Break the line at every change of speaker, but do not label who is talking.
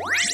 What?